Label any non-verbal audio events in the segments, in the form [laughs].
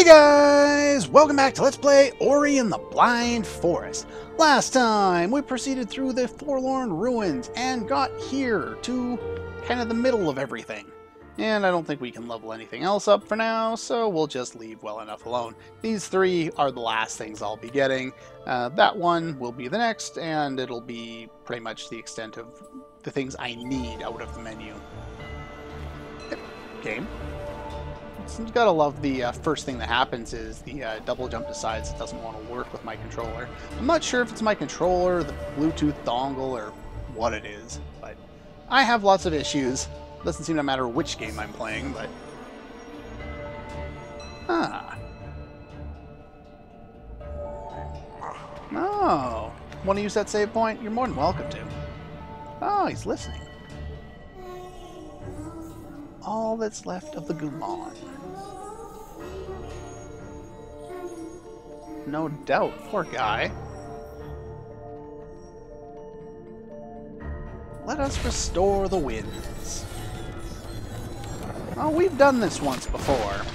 Hey guys! Welcome back to Let's Play Ori and the Blind Forest. Last time, we proceeded through the Forlorn Ruins and got here to kind of the middle of everything. And I don't think we can level anything else up for now, so we'll just leave well enough alone. These three are the last things I'll be getting. Uh, that one will be the next, and it'll be pretty much the extent of the things I need out of the menu. Game. You gotta love the uh, first thing that happens is the uh, double jump decides it doesn't want to work with my controller. I'm not sure if it's my controller, the Bluetooth dongle, or what it is, but I have lots of issues. Doesn't seem to matter which game I'm playing, but... Ah. Oh. Want to use that save point? You're more than welcome to. Oh, he's listening. All that's left of the Gumon. No doubt, poor guy. Let us restore the winds. Oh, we've done this once before.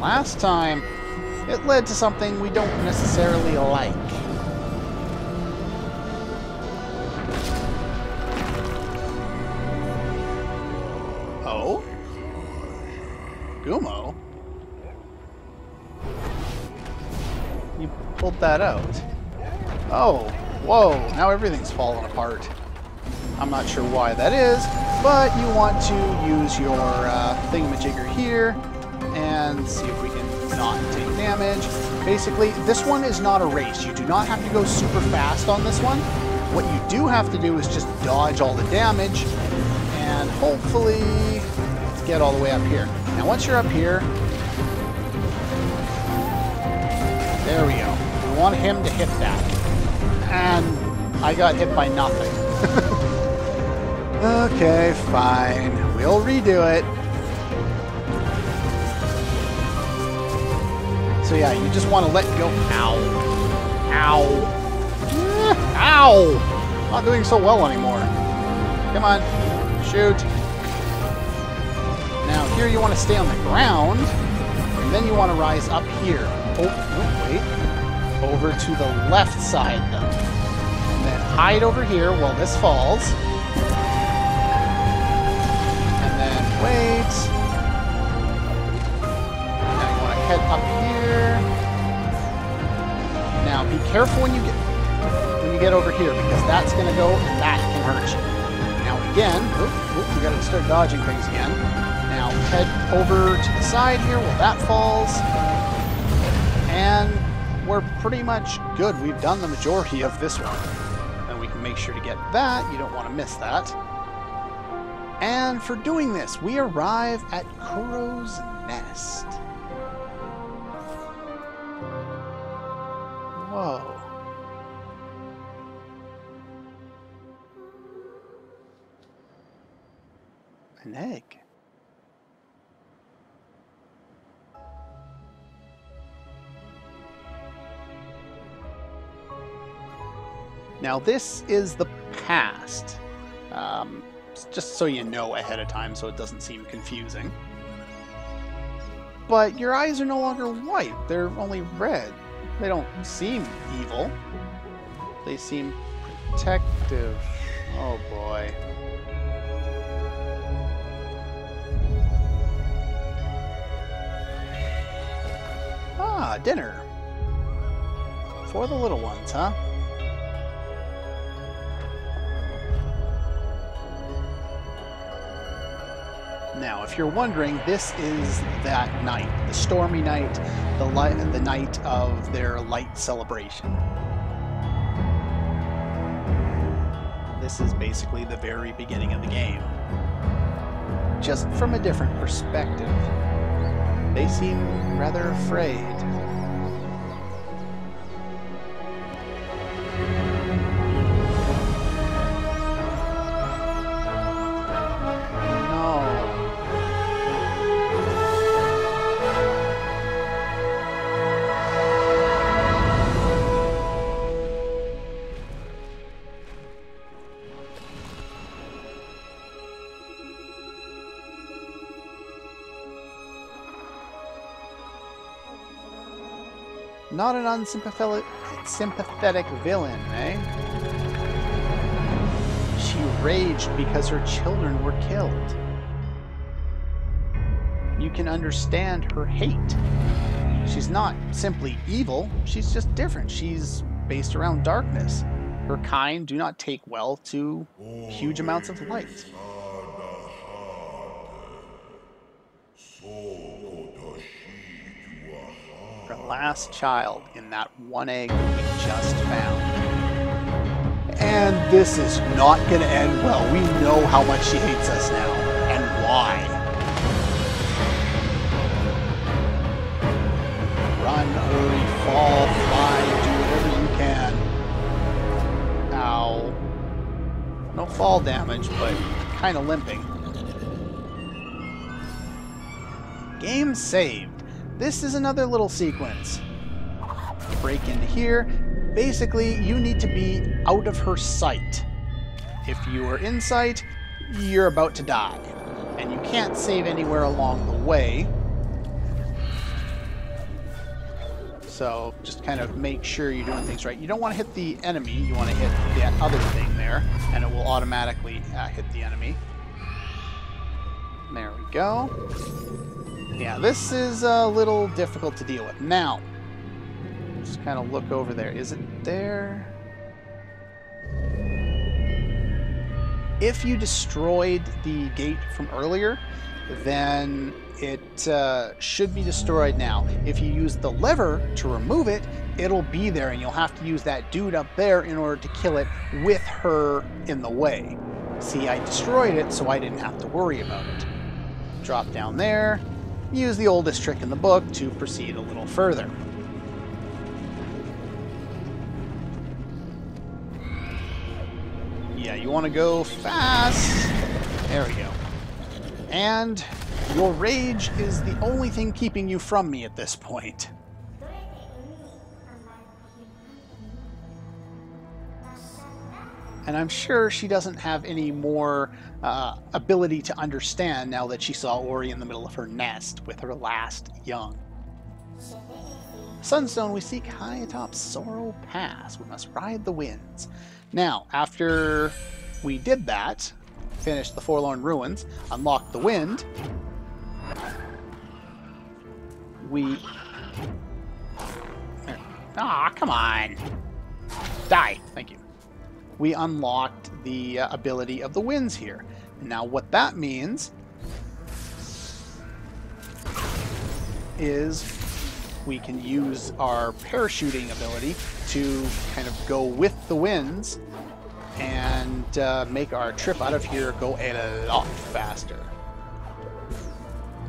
Last time, it led to something we don't necessarily like. Oh? Gumo? That out. Oh, whoa, now everything's falling apart. I'm not sure why that is, but you want to use your uh, thingamajigger here and see if we can not take damage. Basically, this one is not a race. You do not have to go super fast on this one. What you do have to do is just dodge all the damage and hopefully get all the way up here. Now once you're up here, there we go. Want him to hit that. And I got hit by nothing. [laughs] okay, fine. We'll redo it. So yeah, you just want to let go. Ow. Ow. [laughs] Ow! Not doing so well anymore. Come on. Shoot. Now here you want to stay on the ground, and then you want to rise up here. Oh, no, wait. Over to the left side, though. And then hide over here while this falls. And then wait. Now you want to head up here. Now be careful when you get when you get over here, because that's going to go and that can hurt you. Now again, oop, oop, we got to start dodging things again. Now head over to the side here while that falls. And we're pretty much good. We've done the majority of this one. And we can make sure to get that. You don't want to miss that. And for doing this, we arrive at Kuro's Nest. Whoa. An egg. Now, this is the past. Um, just so you know ahead of time so it doesn't seem confusing. But your eyes are no longer white, they're only red. They don't seem evil. They seem protective. Oh boy. Ah, dinner. For the little ones, huh? Now, if you're wondering, this is that night, the stormy night, the light, the night of their light celebration. This is basically the very beginning of the game. Just from a different perspective. They seem rather afraid. Not an unsympathetic sympathetic villain, eh? She raged because her children were killed. You can understand her hate. She's not simply evil, she's just different. She's based around darkness. Her kind do not take well to huge amounts of light. Last child in that one egg we just found. And this is not going to end well. We know how much she hates us now, and why. Run, hurry, fall, fly, do whatever you can. Ow. No fall damage, but kind of limping. Game saved. This is another little sequence. Break into here. Basically, you need to be out of her sight. If you are in sight, you're about to die. And you can't save anywhere along the way. So just kind of make sure you're doing things right. You don't want to hit the enemy, you want to hit that other thing there, and it will automatically uh, hit the enemy. There we go. Yeah, this is a little difficult to deal with. Now, just kind of look over there. Is it there? If you destroyed the gate from earlier, then it uh, should be destroyed now. If you use the lever to remove it, it'll be there and you'll have to use that dude up there in order to kill it with her in the way. See, I destroyed it so I didn't have to worry about it. Drop down there, use the oldest trick in the book to proceed a little further. Yeah, you want to go fast. There we go. And your rage is the only thing keeping you from me at this point. And I'm sure she doesn't have any more uh, ability to understand now that she saw Ori in the middle of her nest with her last young. Sunstone, we seek high atop Sorrow Pass. We must ride the winds. Now, after we did that, finished the Forlorn Ruins, unlocked the wind, we... Ah, come on! Die! Thank you. We unlocked the uh, ability of the winds here. Now what that means is we can use our parachuting ability to kind of go with the winds and uh, make our trip out of here go a lot faster.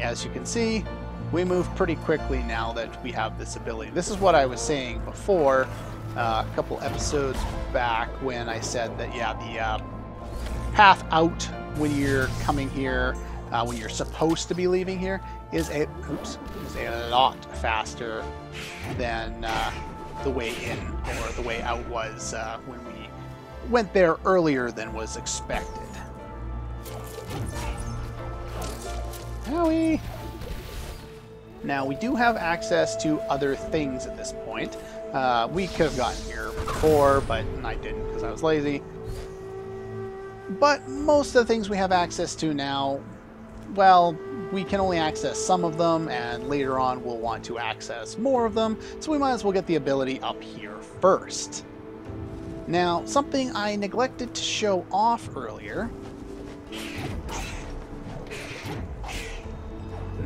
As you can see, we move pretty quickly now that we have this ability. This is what I was saying before, uh, a couple episodes back when I said that, yeah, the uh, path out when you're coming here, uh, when you're supposed to be leaving here, is a oops is a lot faster than uh, the way in or the way out was uh, when we went there earlier than was expected. Howie. Now, we do have access to other things at this point. Uh, we could have gotten here before, but I didn't because I was lazy. But most of the things we have access to now, well, we can only access some of them, and later on we'll want to access more of them, so we might as well get the ability up here first. Now, something I neglected to show off earlier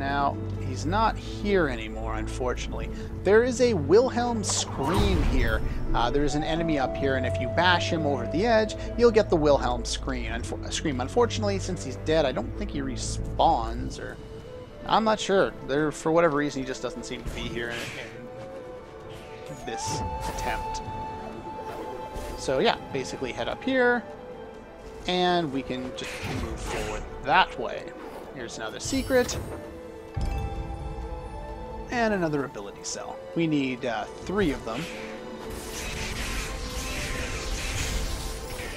Now, he's not here anymore, unfortunately. There is a Wilhelm scream here. Uh, there's an enemy up here, and if you bash him over the edge, you'll get the Wilhelm scream. Scream. Unfortunately, since he's dead, I don't think he respawns, or... I'm not sure. There, for whatever reason, he just doesn't seem to be here in, in this attempt. So yeah, basically head up here, and we can just move forward that way. Here's another secret and another ability cell. We need uh, three of them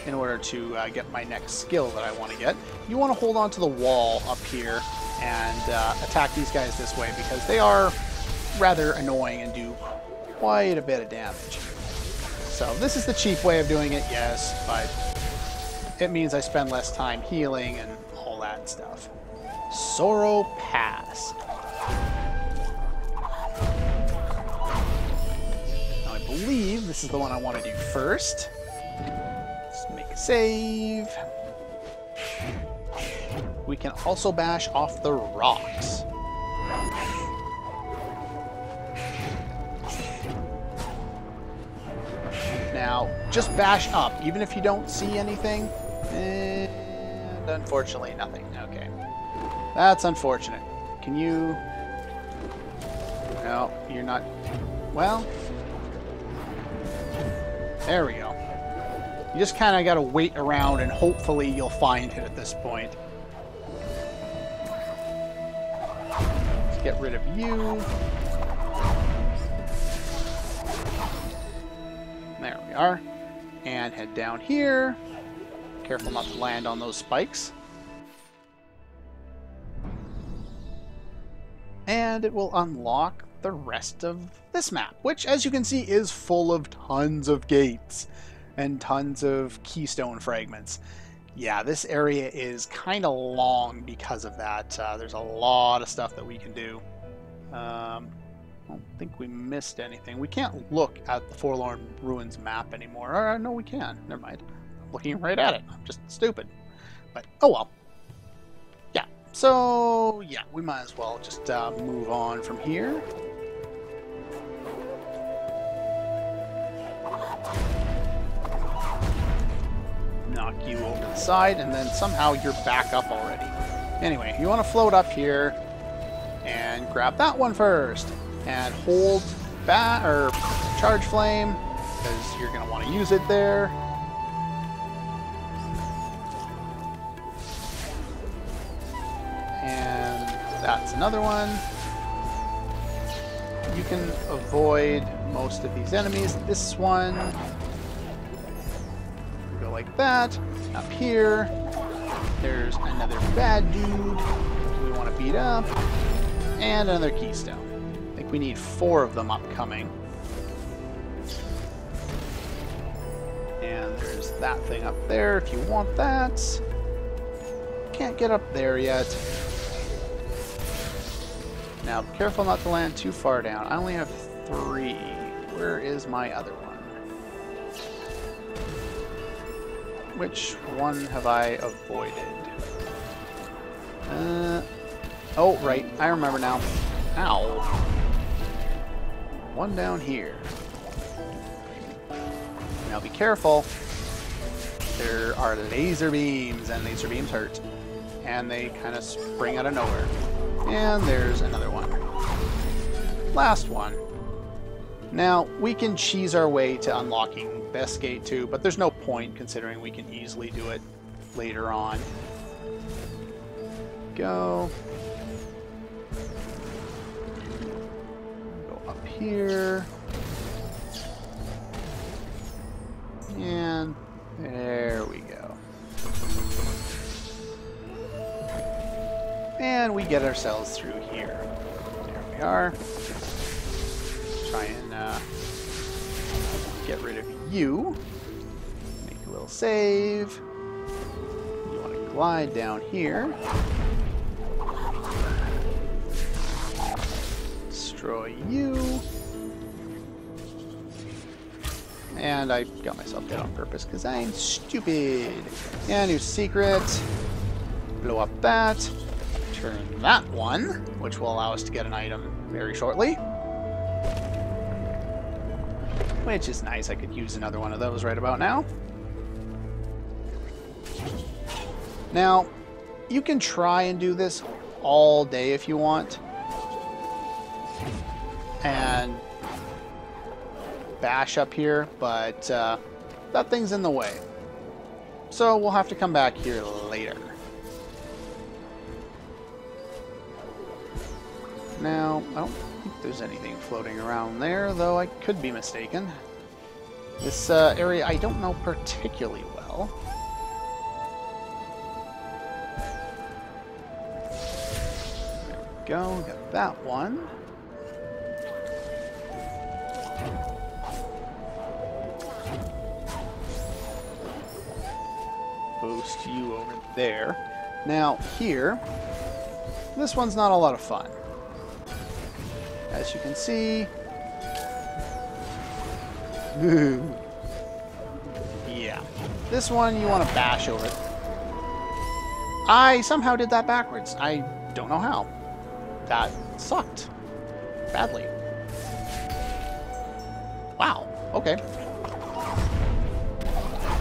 in order to uh, get my next skill that I want to get. You want to hold on to the wall up here and uh, attack these guys this way because they are rather annoying and do quite a bit of damage. So this is the cheap way of doing it, yes, but it means I spend less time healing and all that stuff. Sorrow Pass. This is the one I want to do first. Let's make a save. We can also bash off the rocks. Now, just bash up, even if you don't see anything. And unfortunately, nothing. Okay. That's unfortunate. Can you... No, you're not... Well... There we go. You just kind of got to wait around and hopefully you'll find it at this point. Let's get rid of you. There we are. And head down here. Careful not to land on those spikes. And it will unlock the rest of this map, which, as you can see, is full of tons of gates and tons of keystone fragments. Yeah, this area is kind of long because of that. Uh, there's a lot of stuff that we can do. Um, I don't think we missed anything. We can't look at the Forlorn Ruins map anymore. Or, no, we can. Never mind. I'm looking right at it. I'm just stupid. But, oh well. Yeah, so, yeah, we might as well just uh, move on from here. You over the side, and then somehow you're back up already. Anyway, you want to float up here and grab that one first and hold bat or charge flame because you're going to want to use it there. And that's another one. You can avoid most of these enemies. This one, go like that. Up here, there's another bad dude we want to beat up, and another keystone I think we need four of them upcoming. And there's that thing up there if you want that. Can't get up there yet. Now, careful not to land too far down. I only have three. Where is my other one? Which one have I avoided? Uh, oh, right. I remember now. Ow. One down here. Now be careful. There are laser beams, and laser beams hurt. And they kind of spring out of nowhere. And there's another one. Last one. Now, we can cheese our way to unlocking Best Gate 2, but there's no point considering we can easily do it later on. Go. Go up here. And there we go. And we get ourselves through here. There we are. Try and uh, get rid of you. Make a little save. You want to glide down here. destroy you. And I got myself dead on purpose because I'm stupid. And new secret. Blow up that. Turn that one, which will allow us to get an item very shortly. Which is nice. I could use another one of those right about now. Now, you can try and do this all day if you want and bash up here, but uh, that thing's in the way. So we'll have to come back here later. Now, I don't there's anything floating around there, though I could be mistaken. This uh, area I don't know particularly well. There we go, got that one. Boost you over there. Now, here, this one's not a lot of fun. As you can see... yeah. This one, you want to bash over it. I somehow did that backwards. I don't know how. That sucked. Badly. Wow. Okay.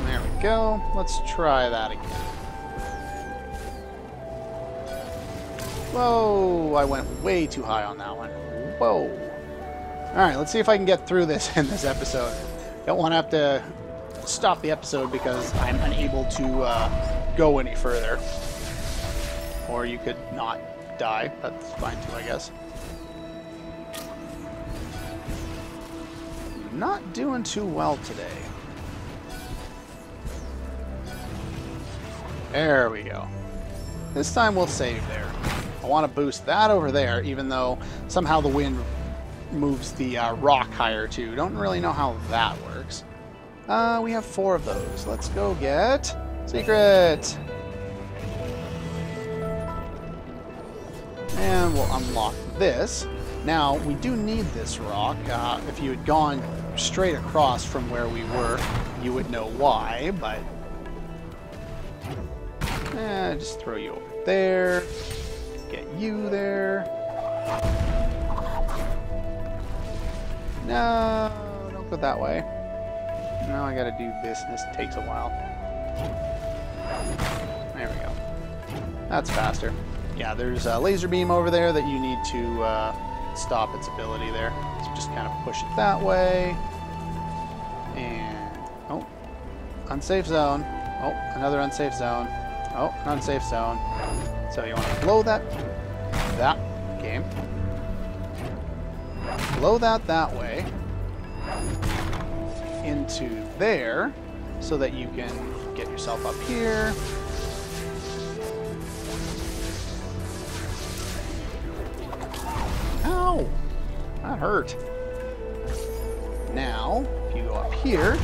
There we go. Let's try that again. Whoa! I went way too high on that one. Whoa! Alright, let's see if I can get through this [laughs] in this episode. Don't want to have to stop the episode because I'm unable to uh, go any further. Or you could not die. That's fine too, I guess. Not doing too well today. There we go. This time we'll save there. I want to boost that over there, even though somehow the wind moves the uh, rock higher too. Don't really know how that works. Uh, we have four of those. Let's go get... Secret! And we'll unlock this. Now, we do need this rock. Uh, if you had gone straight across from where we were, you would know why, but... Eh, just throw you over there. You there. No, don't go that way. Now I gotta do this, and this takes a while. There we go. That's faster. Yeah, there's a laser beam over there that you need to uh, stop its ability there. So just kind of push it that way. And, oh, unsafe zone. Oh, another unsafe zone. Oh, an unsafe zone. So you want to blow that Blow that that way into there so that you can get yourself up here. Ow! That hurt. Now, if you go up here,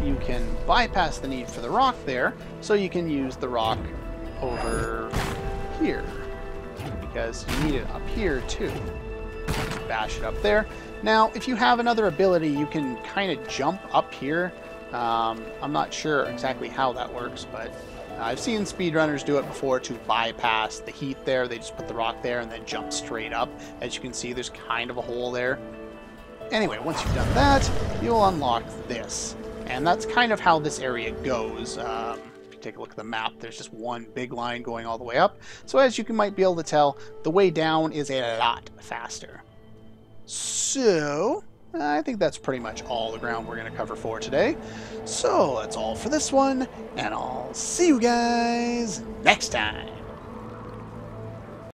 you can bypass the need for the rock there, so you can use the rock over here. Because you need it up here too. Bash it up there. Now, if you have another ability, you can kind of jump up here. Um, I'm not sure exactly how that works, but I've seen speedrunners do it before to bypass the heat there. They just put the rock there and then jump straight up. As you can see, there's kind of a hole there. Anyway, once you've done that, you'll unlock this. And that's kind of how this area goes. Um, you take a look at the map, there's just one big line going all the way up. So as you can, might be able to tell, the way down is a lot faster. So, I think that's pretty much all the ground we're going to cover for today. So that's all for this one, and I'll see you guys next time.